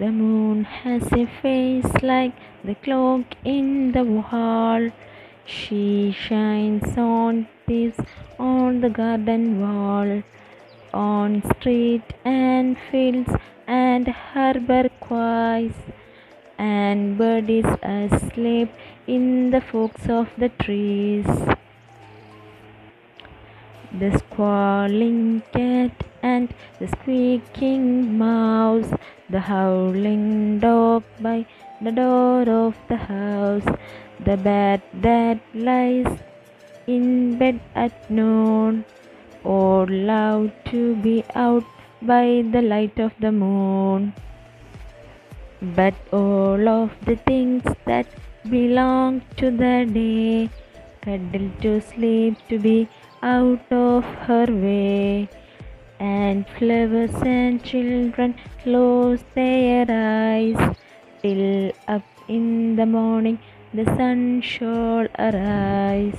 The moon has a face like the clock in the wall. She shines on thieves on the garden wall, on street and fields and harbor quays, and birdies asleep in the forks of the trees. The squalling cat and the squeaking mouse, the howling dog by the door of the house, the bat that lies in bed at noon, all love to be out by the light of the moon. But all of the things that belong to the day cuddle to sleep to be out of her way. And flowers and children close their eyes till up in the morning the sun shall arise.